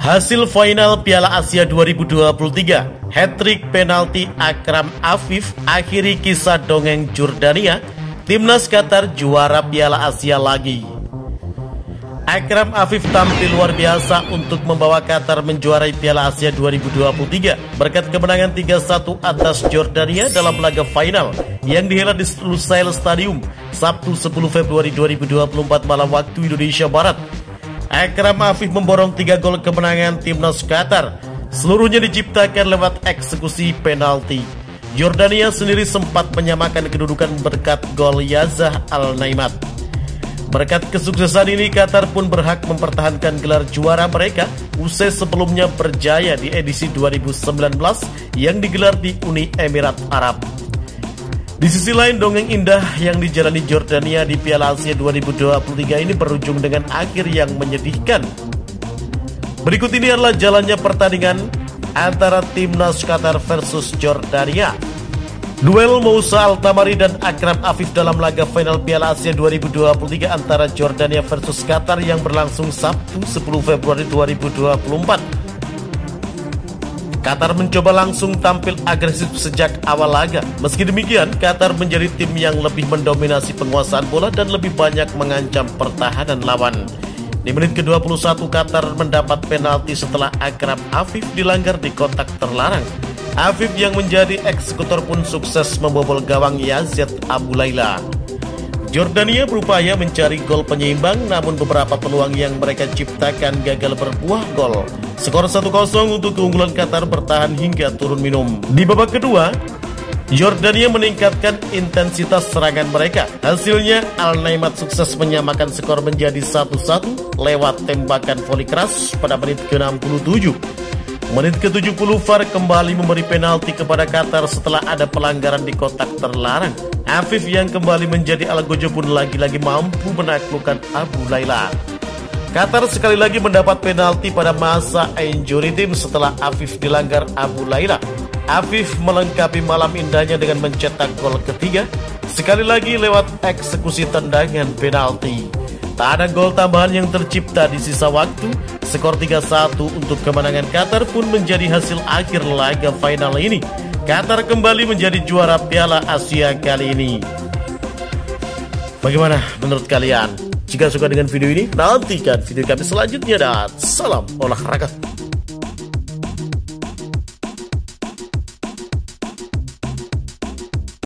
Hasil final Piala Asia 2023, hat-trick penalti Akram Afif akhiri kisah dongeng Jordania, timnas Qatar juara Piala Asia lagi. Akram Afif tampil luar biasa untuk membawa Qatar menjuarai Piala Asia 2023 berkat kemenangan 3-1 atas Jordania dalam laga final yang dihelat di Lusail Stadium Sabtu 10 Februari 2024 malam waktu Indonesia Barat. Akram Afif memborong tiga gol kemenangan timnas Qatar. Seluruhnya diciptakan lewat eksekusi penalti. Jordania sendiri sempat menyamakan kedudukan berkat gol Yazah Al-Naimat. Berkat kesuksesan ini, Qatar pun berhak mempertahankan gelar juara mereka usai sebelumnya berjaya di edisi 2019 yang digelar di Uni Emirat Arab. Di sisi lain, dongeng indah yang dijalani Jordania di Piala Asia 2023 ini berujung dengan akhir yang menyedihkan. Berikut ini adalah jalannya pertandingan antara timnas Qatar versus Jordania. Duel Moussa Al-Tamari dan Akram Afif dalam laga final Piala Asia 2023 antara Jordania versus Qatar yang berlangsung Sabtu 10 Februari 2024. Qatar mencoba langsung tampil agresif sejak awal laga. Meski demikian, Qatar menjadi tim yang lebih mendominasi penguasaan bola dan lebih banyak mengancam pertahanan lawan. Di menit ke-21, Qatar mendapat penalti setelah Akrab Afif dilanggar di kotak terlarang. Afif yang menjadi eksekutor pun sukses membobol gawang Yazid Abu Laila. Jordania berupaya mencari gol penyeimbang namun beberapa peluang yang mereka ciptakan gagal berbuah gol. Skor 1-0 untuk keunggulan Qatar bertahan hingga turun minum. Di babak kedua, Jordania meningkatkan intensitas serangan mereka. Hasilnya, Al-Naimat sukses menyamakan skor menjadi 1-1 lewat tembakan voli keras pada menit ke-67. Menit ke-70 VAR kembali memberi penalti kepada Qatar setelah ada pelanggaran di kotak terlarang. Afif yang kembali menjadi Algojo pun lagi-lagi mampu menaklukkan Abu Laila. Qatar sekali lagi mendapat penalti pada masa injury time setelah Afif dilanggar Abu Laila. Afif melengkapi malam indahnya dengan mencetak gol ketiga, sekali lagi lewat eksekusi tendangan penalti. Tak ada gol tambahan yang tercipta di sisa waktu, skor 3-1 untuk kemenangan Qatar pun menjadi hasil akhir laga final ini. Qatar kembali menjadi juara Piala Asia kali ini. Bagaimana menurut kalian? Jika suka dengan video ini, nantikan video kami selanjutnya dan salam olahraga.